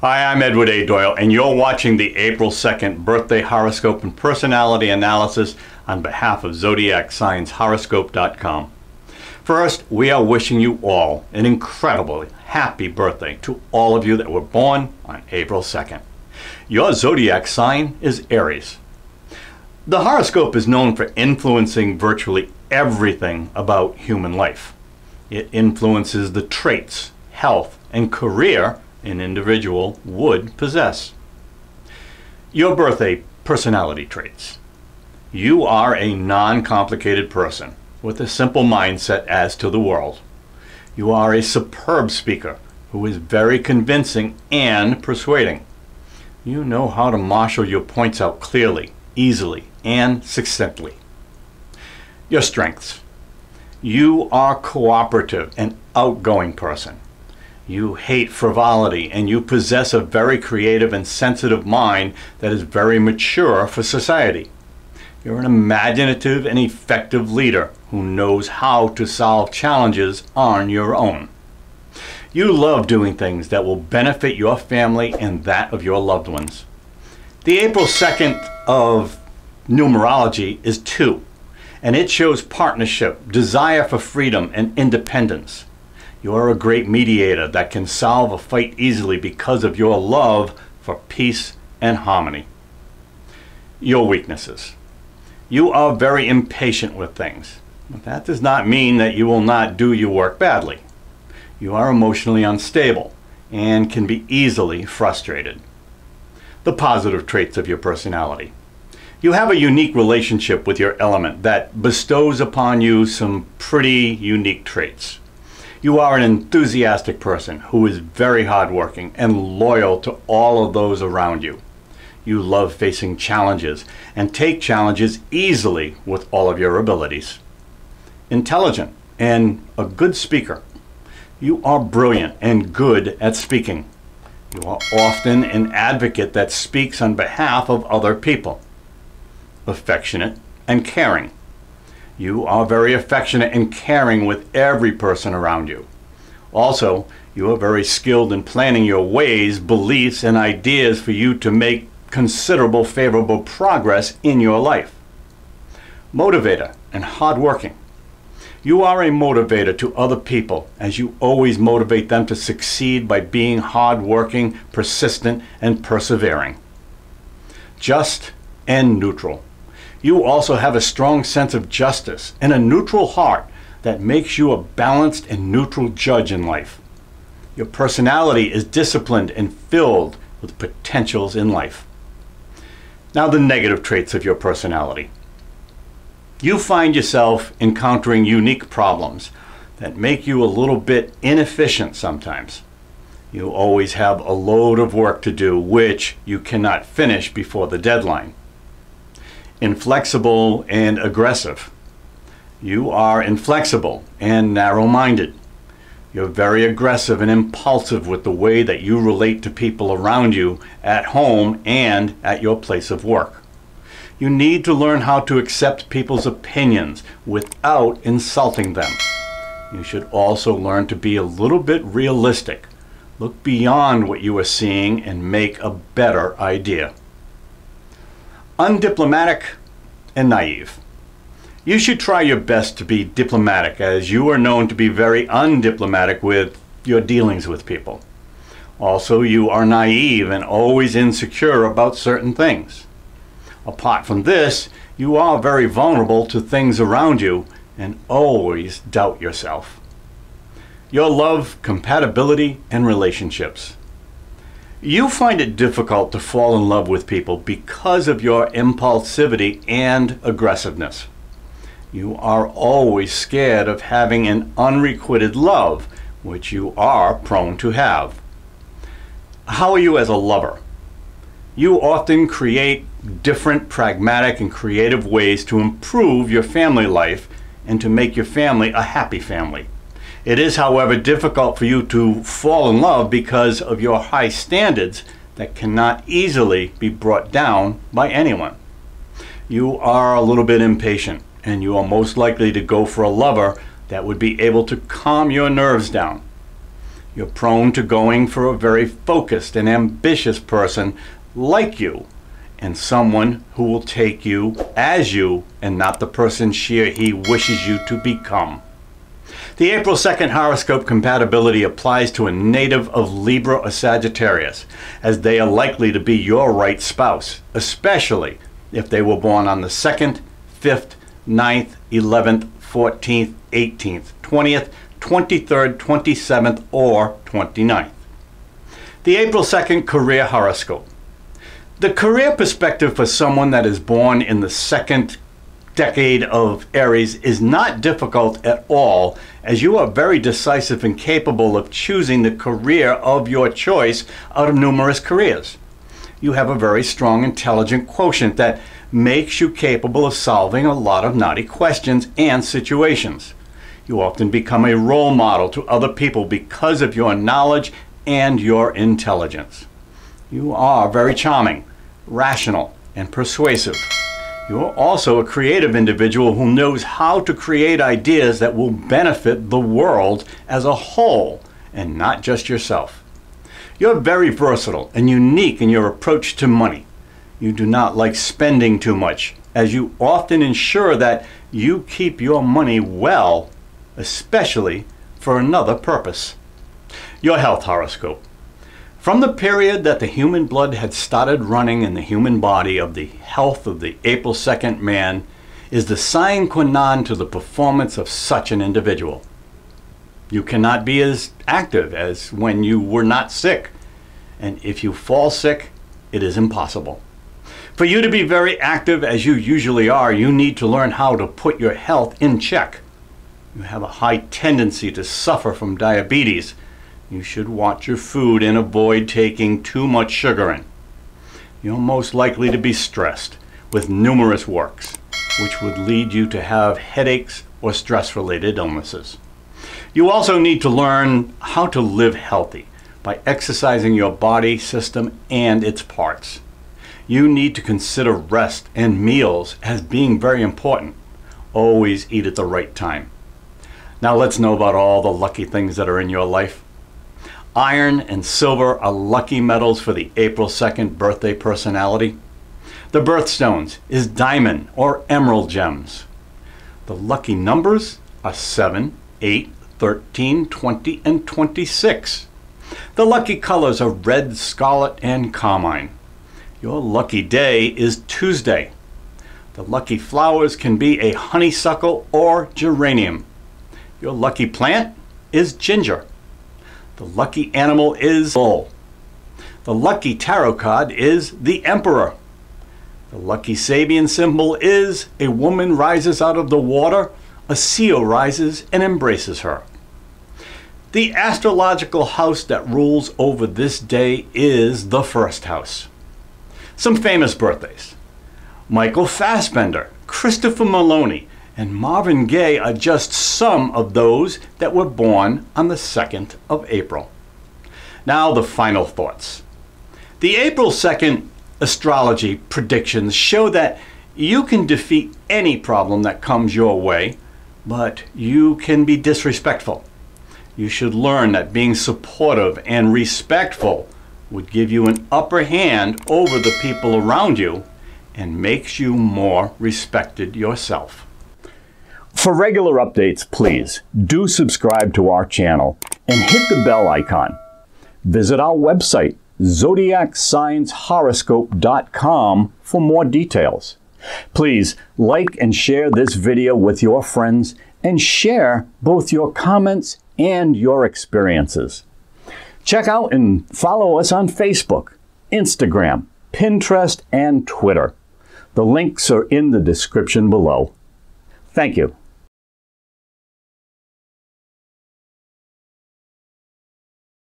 Hi, I'm Edward A. Doyle, and you're watching the April 2nd Birthday Horoscope and Personality Analysis on behalf of ZodiacSignsHoroscope.com. First, we are wishing you all an incredibly happy birthday to all of you that were born on April 2nd. Your zodiac sign is Aries. The horoscope is known for influencing virtually everything about human life. It influences the traits, health, and career an individual would possess. Your birthday personality traits. You are a non complicated person with a simple mindset as to the world. You are a superb speaker who is very convincing and persuading. You know how to marshal your points out clearly, easily, and succinctly. Your strengths. You are cooperative and outgoing person. You hate frivolity and you possess a very creative and sensitive mind that is very mature for society. You're an imaginative and effective leader who knows how to solve challenges on your own. You love doing things that will benefit your family and that of your loved ones. The April 2nd of numerology is 2, and it shows partnership, desire for freedom, and independence. You are a great mediator that can solve a fight easily because of your love for peace and harmony. Your weaknesses. You are very impatient with things. But that does not mean that you will not do your work badly. You are emotionally unstable and can be easily frustrated. The positive traits of your personality. You have a unique relationship with your element that bestows upon you some pretty unique traits. You are an enthusiastic person who is very hardworking and loyal to all of those around you. You love facing challenges and take challenges easily with all of your abilities. Intelligent and a good speaker. You are brilliant and good at speaking. You are often an advocate that speaks on behalf of other people. Affectionate and caring. You are very affectionate and caring with every person around you. Also, you are very skilled in planning your ways, beliefs, and ideas for you to make considerable favorable progress in your life. Motivator and hardworking. You are a motivator to other people as you always motivate them to succeed by being hardworking, persistent, and persevering. Just and neutral. You also have a strong sense of justice and a neutral heart that makes you a balanced and neutral judge in life. Your personality is disciplined and filled with potentials in life. Now, the negative traits of your personality. You find yourself encountering unique problems that make you a little bit inefficient sometimes. You always have a load of work to do, which you cannot finish before the deadline inflexible and aggressive. You are inflexible and narrow minded. You're very aggressive and impulsive with the way that you relate to people around you at home and at your place of work. You need to learn how to accept people's opinions without insulting them. You should also learn to be a little bit realistic. Look beyond what you are seeing and make a better idea undiplomatic, and naive. You should try your best to be diplomatic, as you are known to be very undiplomatic with your dealings with people. Also, you are naive and always insecure about certain things. Apart from this, you are very vulnerable to things around you and always doubt yourself. Your love, compatibility, and relationships. You find it difficult to fall in love with people because of your impulsivity and aggressiveness. You are always scared of having an unrequited love, which you are prone to have. How are you as a lover? You often create different pragmatic and creative ways to improve your family life and to make your family a happy family. It is, however, difficult for you to fall in love because of your high standards that cannot easily be brought down by anyone. You are a little bit impatient, and you are most likely to go for a lover that would be able to calm your nerves down. You're prone to going for a very focused and ambitious person like you and someone who will take you as you and not the person she or he wishes you to become. The April 2nd horoscope compatibility applies to a native of Libra or Sagittarius, as they are likely to be your right spouse, especially if they were born on the 2nd, 5th, 9th, 11th, 14th, 18th, 20th, 23rd, 27th, or 29th. The April 2nd career horoscope. The career perspective for someone that is born in the second decade of Aries is not difficult at all, as you are very decisive and capable of choosing the career of your choice out of numerous careers. You have a very strong intelligent quotient that makes you capable of solving a lot of knotty questions and situations. You often become a role model to other people because of your knowledge and your intelligence. You are very charming, rational, and persuasive. You are also a creative individual who knows how to create ideas that will benefit the world as a whole and not just yourself. You're very versatile and unique in your approach to money. You do not like spending too much, as you often ensure that you keep your money well especially for another purpose. Your health horoscope. From the period that the human blood had started running in the human body of the health of the April 2nd man is the sine qua non to the performance of such an individual. You cannot be as active as when you were not sick, and if you fall sick, it is impossible. For you to be very active as you usually are, you need to learn how to put your health in check you have a high tendency to suffer from diabetes, you should watch your food and avoid taking too much sugar in. You're most likely to be stressed with numerous works, which would lead you to have headaches or stress-related illnesses. You also need to learn how to live healthy by exercising your body system and its parts. You need to consider rest and meals as being very important. Always eat at the right time. Now let's know about all the lucky things that are in your life. Iron and silver are lucky metals for the April 2nd birthday personality. The birthstones is diamond or emerald gems. The lucky numbers are 7, 8, 13, 20, and 26. The lucky colors are red, scarlet, and carmine. Your lucky day is Tuesday. The lucky flowers can be a honeysuckle or geranium. Your lucky plant is ginger. The lucky animal is bull. The lucky tarot card is the emperor. The lucky Sabian symbol is a woman rises out of the water, a seal rises and embraces her. The astrological house that rules over this day is the first house. Some famous birthdays. Michael Fassbender, Christopher Meloni, and Marvin Gaye are just some of those that were born on the 2nd of April. Now, the final thoughts. The April 2nd astrology predictions show that you can defeat any problem that comes your way, but you can be disrespectful. You should learn that being supportive and respectful would give you an upper hand over the people around you and makes you more respected yourself. For regular updates, please do subscribe to our channel and hit the bell icon. Visit our website, zodiacsignshoroscope.com for more details. Please like and share this video with your friends and share both your comments and your experiences. Check out and follow us on Facebook, Instagram, Pinterest, and Twitter. The links are in the description below. Thank you.